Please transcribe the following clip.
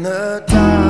the dark.